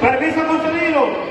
Permiso concedido.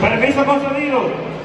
Permiso concedido.